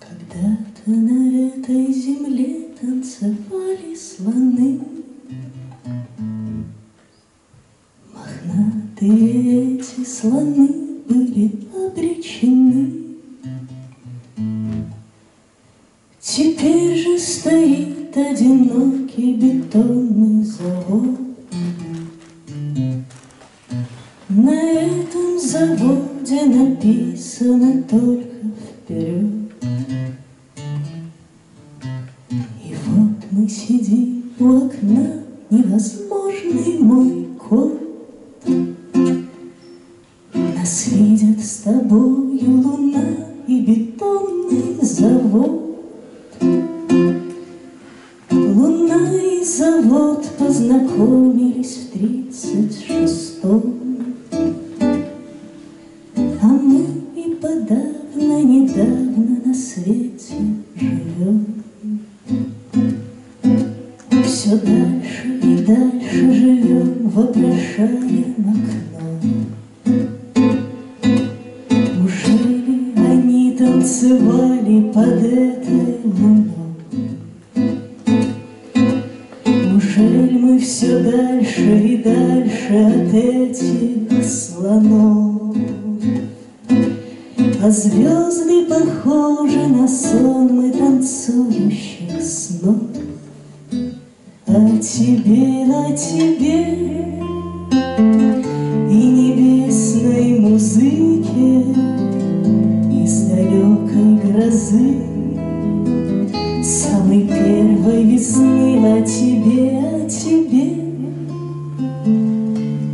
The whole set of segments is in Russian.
Когда-то на этой земле танцевали слоны, Мохнатые эти слоны были обречены. Теперь же стоит одинокий бетонный завод. Заводе написано только вперед. И вот мы сидим у окна, невозможный мой кот. Нас видят с тобою луна и бетонный завод. Луна и завод познакомились в тридцать шестом. Подавно, недавно на свете живем. Все дальше и дальше живем, вопрошаем окно. Неужели они танцевали под этой луной? Неужели мы все дальше и дальше от этих слонов? А звезды похожи на сон мы танцующих снов. А тебе, а тебе и небесной музыке из далекой грозы самой первой весны, а тебе, а тебе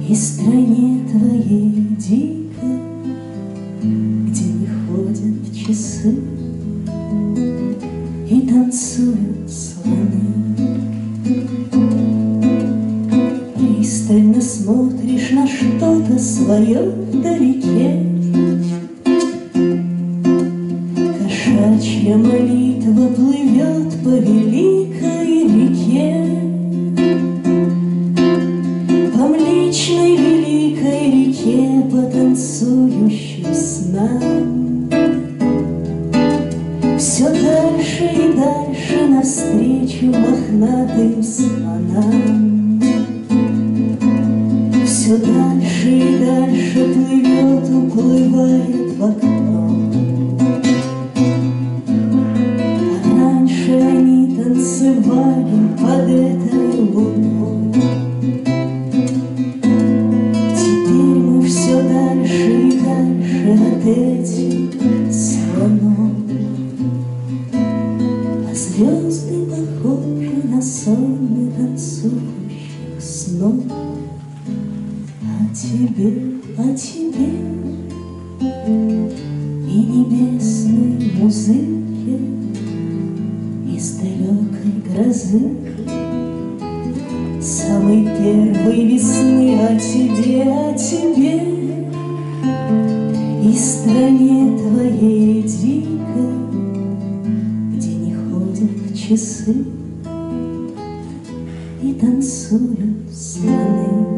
и стране твоей дикой, часы и танцуют слоны. Пристально смотришь на что-то свое вдалеке. Кошачья молитва плывет по великой реке. По млечной великой реке, по танцующим снам. Все дальше и дальше навстречу мохнатым слонам. Все дальше и дальше плывет, уплывает в окно. А раньше они танцевали под этой луной. Теперь мы все дальше и дальше от этих звезды похожи на сонны танцующих снов. А тебе, а тебе и небесной музыке из далекой грозы самой первой весны, а тебе, а тебе часы И танцуют слоны